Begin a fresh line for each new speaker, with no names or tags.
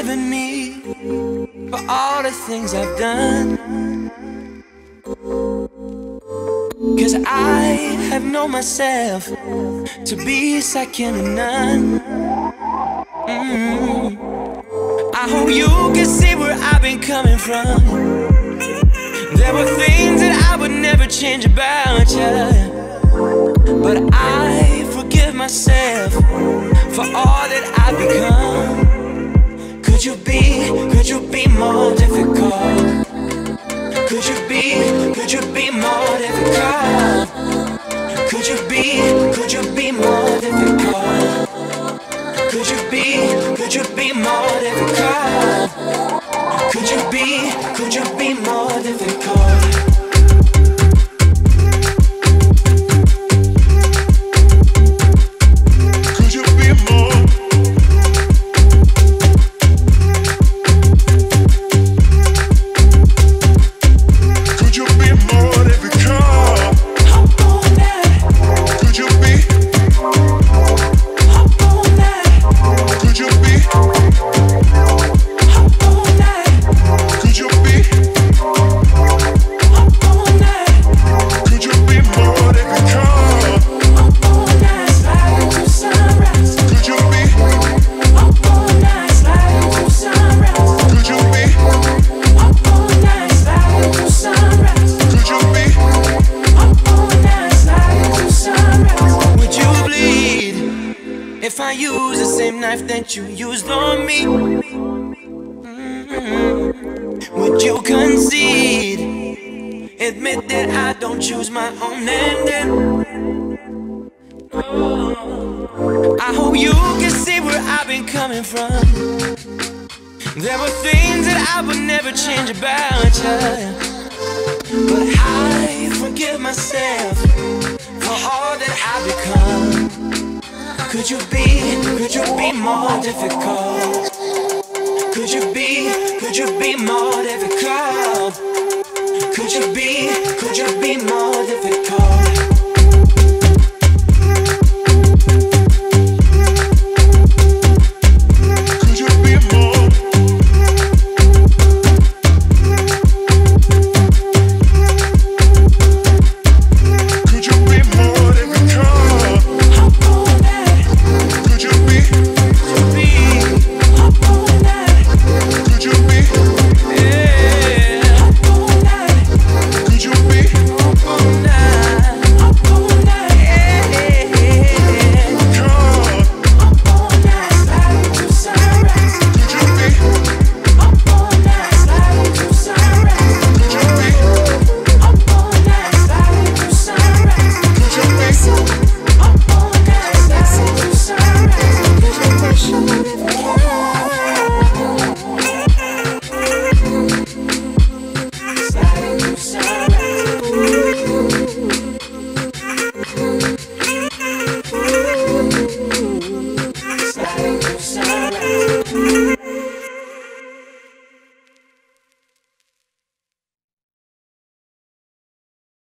forgiven me for all the things I've done. Cause I have known myself to be second to none. Mm. I hope you can see where I've been coming from. There were things that I would never change about you. But I forgive myself for all that I've become. Could you be, could you be more difficult? Could you be, could you be more difficult? Could you be, could you be more difficult? Could you be, could you be more difficult? Could you be, could you be if I use the same knife that you used on me? Mhm. Would you concede? Admit that I don't choose my own ending. Oh. I hope you can see where I've been coming from. There were things that I would never change about you. But I forgive myself for all that I've become. Could you be, could you be more difficult? Could you be, could you be more difficult? Could you be, could you be more difficult?